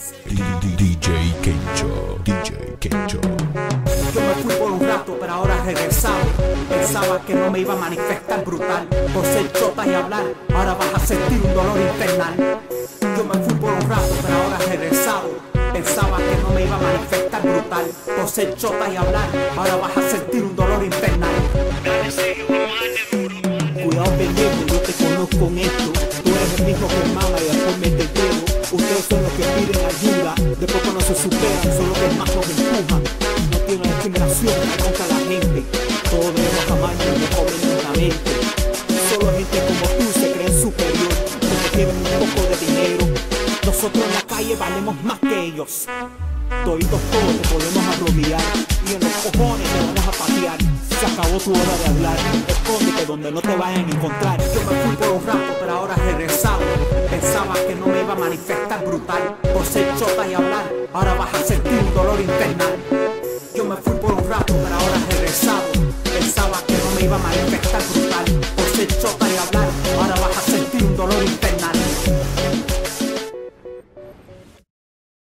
DJ Kencho, DJ Kencho. Yo me fui por un rato, pero ahora regresado. Pensaba que no me iba a manifestar brutal. Por ser chota y hablar, ahora vas a sentir un dolor infernal. Yo me fui por un rato, pero ahora regresado. Pensaba que no me iba a manifestar brutal. Por ser chota y hablar, ahora vas a sentir un dolor infernal. Cuidado pendejo, yo te conozco en esto. Tú eres el mismo que mama y después me te. Ustedes son los que piden ayuda, después cuando se superan son los que más los empujan. No tienen discriminación contra la gente. Todos debemos amarnos y comen lentamente. Solo gente como tú se creen superior, porque tienen un poco de dinero. Nosotros en la calle valemos más que ellos. Toditos todos te podemos arrodillar y en los cojones te vamos a patear. Se acabó tu hora de hablar, escóndete donde no te vayan a encontrar. Que no me iba a manifestar brutal por ser chota y hablar. Ahora vas a sentir un dolor infernal. Yo me fui por un rato, pero ahora he regresado. Pensaba que no me iba a manifestar brutal por ser chota y hablar.